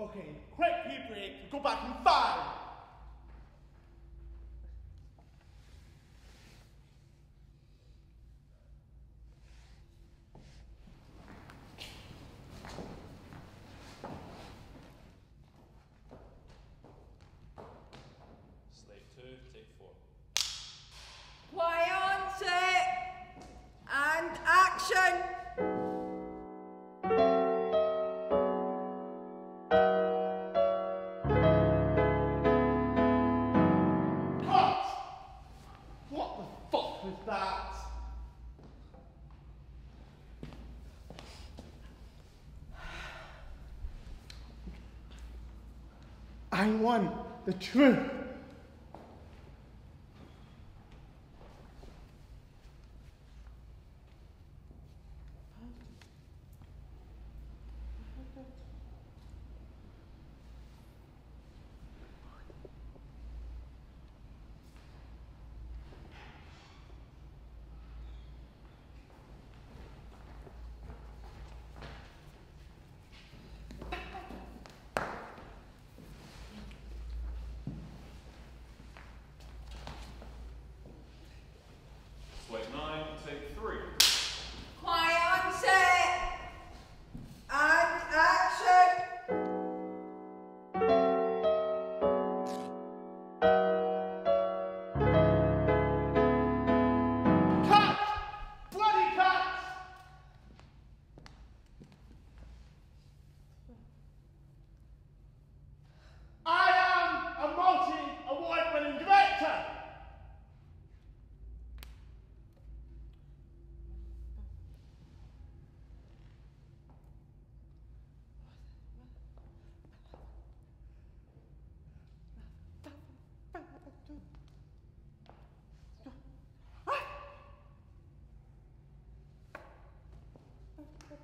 Okay, quick break. Go back in five. I want the truth.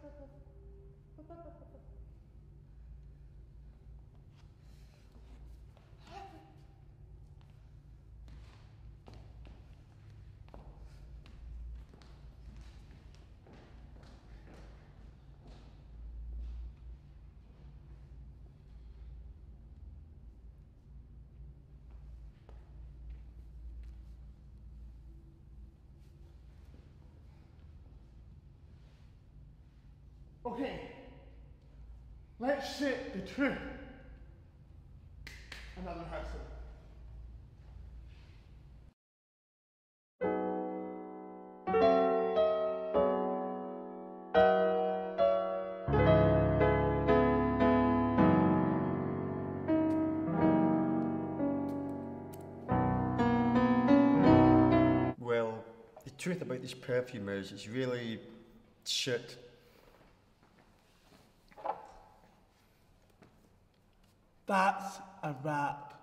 パパパパパパパパ Okay, let's sit the truth. Another the truth about this perfume is it's really shit. That's a wrap.